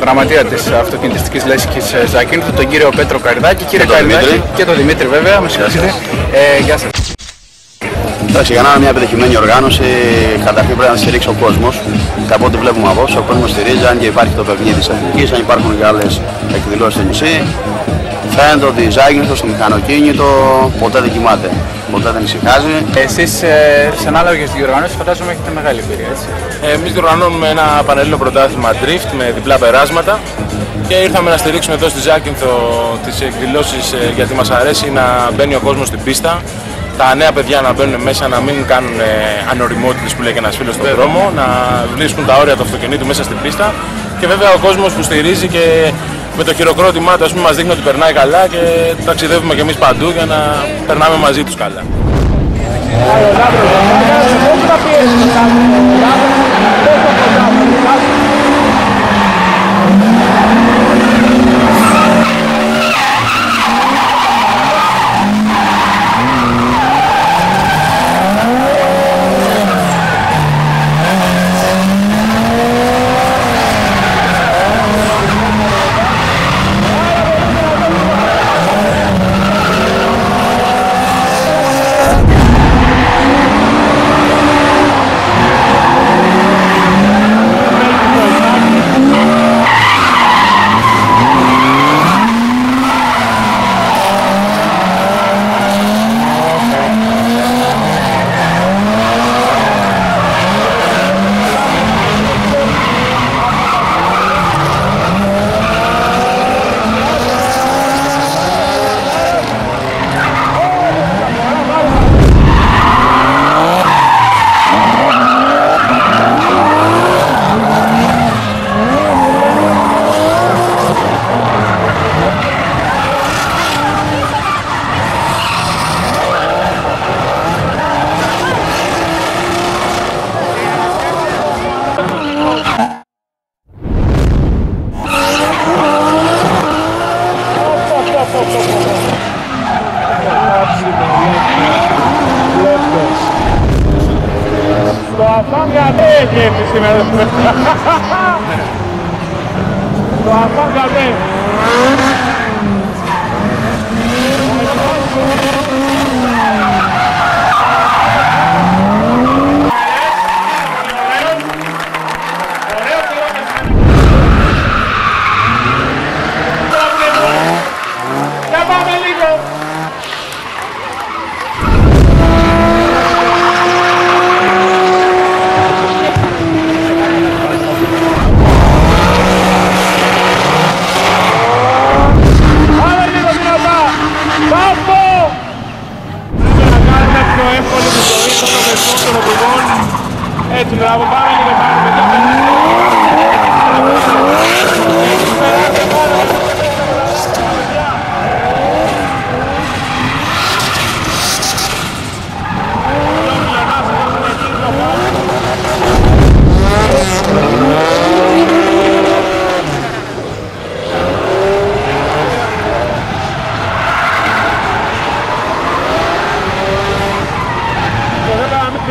γραμματεία της αυτοκινητιστικής λέσχης Ζακίνθου, τον κύριο Πέτρο Καρδάκη. Κύριε Καρδάκη και τον Δημήτρη βέβαια, με συγχωρείτε. Ε, γεια σας. Εντάξει, για να είναι μια επιτυχημένη οργάνωση, καταρχήν πρέπει να στηρίξει ο κόσμος. Και από ό,τι βλέπουμε από ο κόσμος στηρίζει, αν και υπάρχει το παιχνίδι της Εθνικής, αν υπάρχουν και άλλες εκδηλώσεις στο νησί. Φαίνεται ότι η Ζάγινθο στο μηχανοκίνητο ποτέ δεν κοιμάται, ποτέ δεν ησυχάζει. Εσείς ε, σε ανάλογες διοργανώσεις φαντάζομαι έχετε μεγάλη εμπειρία, έτσι. Ε, Εμείς διοργανώνουμε ένα πανελλήνιο πρωτάθλημα drift με διπλά περάσματα και ήρθαμε να στηρίξουμε εδώ στη Ζάκυνθο τις εκδηλώσεις ε, γιατί μας αρέσει να μπαίνει ο κόσμος στην πίστα τα νέα παιδιά να μπαίνουν μέσα, να μην κάνουν ε, ανοριμότητες που λέει και ένας φίλος στον δρόμο, να βρίσκουν τα όρια του αυτοκινήτου μέσα στην πίστα και βέβαια ο κόσμος που στηρίζει και με το χειροκρότημά του ας πούμε, μας δείχνει ότι περνάει καλά και ταξιδεύουμε και εμείς παντού για να περνάμε μαζί τους καλά. Στο Ha ha ha!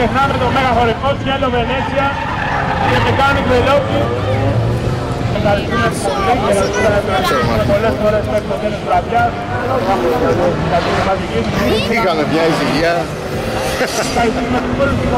Ξεχνάμε το Μέγα Χωρικό, Τσιέλο Βενέτσια και Mechanic Veloci. Ευχαριστούμε πολύ και να ευχαριστούμε πολλές φορές μέχρι το τέλος της βραδιάς. Για την μαζική σου Είχαμε μια ησυχία. Ευχαριστούμε όλους τους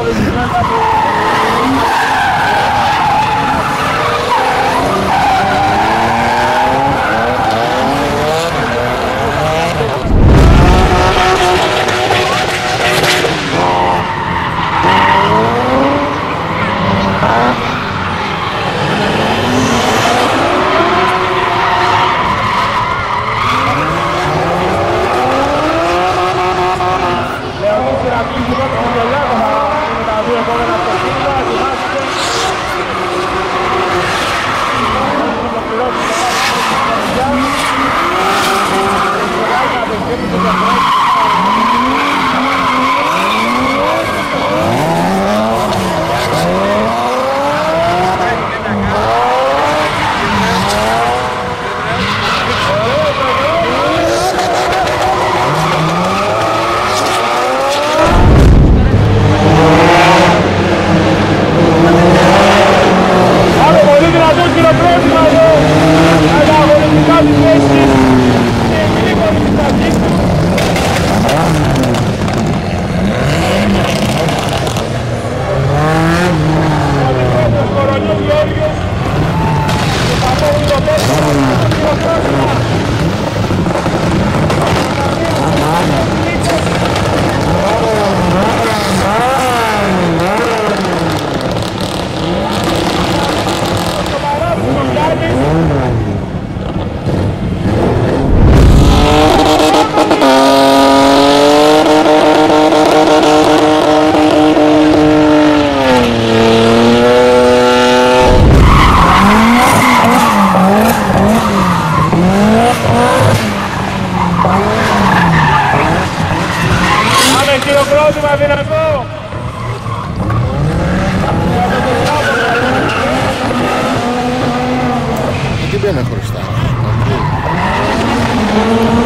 Θα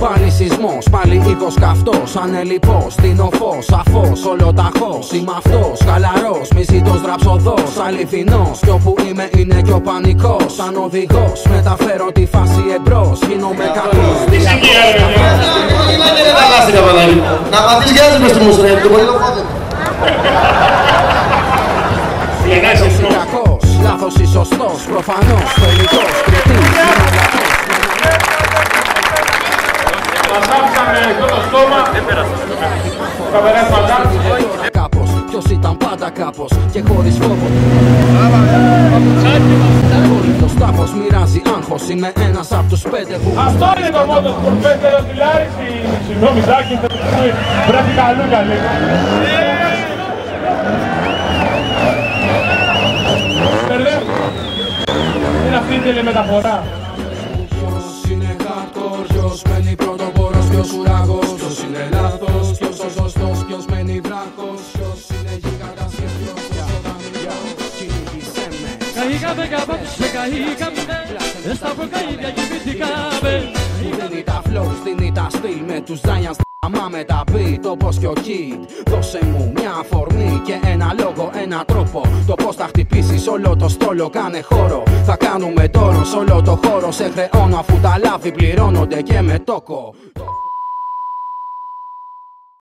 Πάλι σεισμό, πάλι οίκο καυτό. Ανελειπώ, στενοφό, σαφώ, ολοταχώ. Είμαι αυτό, χαλαρό, μη ζητώ δραψοδό. Αληθινό, κι όπου είμαι είναι και ο πανικό. Σαν οδηγό, μεταφέρω τη φάση εμπρό. Γίνομαι καλό. Να μάθεις γιάζι μες στο μουσρέμ, το πολύ λοφόδε. Κακό, λάθο ή σωστό. Προφανώ, τελικό, κριτή. Μας άφησαν εδώ το στόμα. Καβερές μαγκάρτς. Κάπως, ποιο ήταν πάντα κάπως και χωρίς φόβο. Το τάφο μοιράζει άγχος. Είμαι ένας από τους πέντε που. Αυτό είναι το μότο του Πέτερο Τιλάρης. Συγγνώμη Ζάκη, πρέπει καλούκα λίγο. Μπερδεύω. Είναι αυτή η τηλεμεταφορά. Ποιος είναι hardcore, ποιος μένει πρωτοπόρος, ποιος ουραγός Ποιος είναι λάθος, ποιος ο σωστός, ποιος μένει βράχος Ποιος είναι γίγαντας και ποιος ζωντανός Κυνήγησέ με. Καήκαμε κάπως και καήκαμε Στα προκαίδια κοιμηθήκαμε Μου δίνει τα flows, δίνει τα στυλ Με τους Giants Αμά με τα beat όπως και ο Kid. Δώσε μου μια αφορμή και ένα λόγο, ένα τρόπο. Το πως θα χτυπήσεις όλο το στόλο κάνε χώρο. Θα κάνουμε τόρος σε όλο το χώρο Σε χρεώνω αφού τα λάθη πληρώνονται και με τόκο